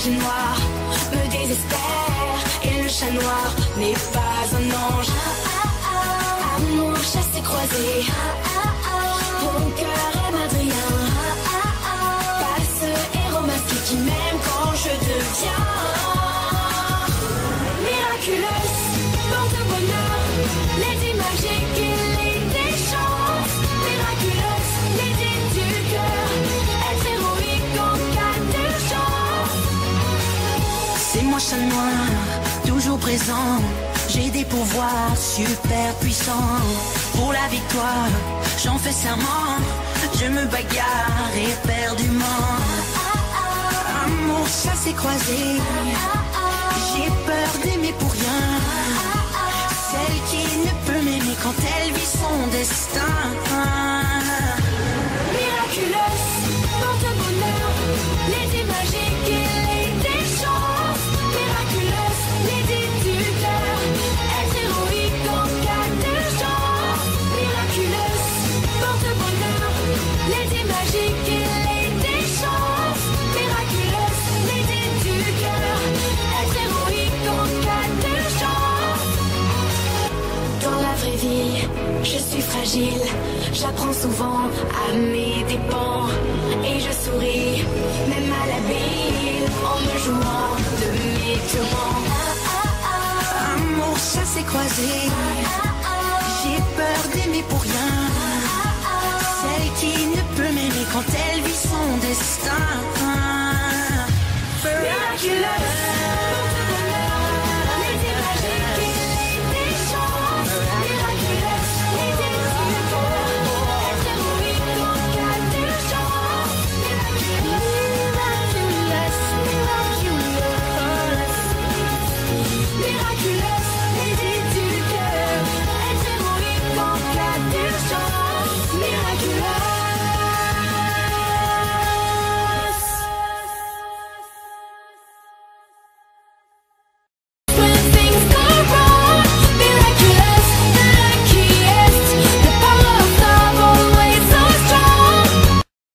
magie noire me désespère et le chat noir n'est pas un ange. Amour chassé croisé, mon cœur C'est moi toujours présent. J'ai des pouvoirs super puissants. Pour la victoire, j'en fais serment. Je me bagarre éperdument. Amour chassé croisé. Je suis fragile, j'apprends souvent à mes dépens et je souris, même à la bille, en me jouant de mes tourments. Ah, ah, ah, mon s'est croisé, j'ai peur d'aimer pour rien. Celle qui ne peut m'aimer quand elle vit son destin.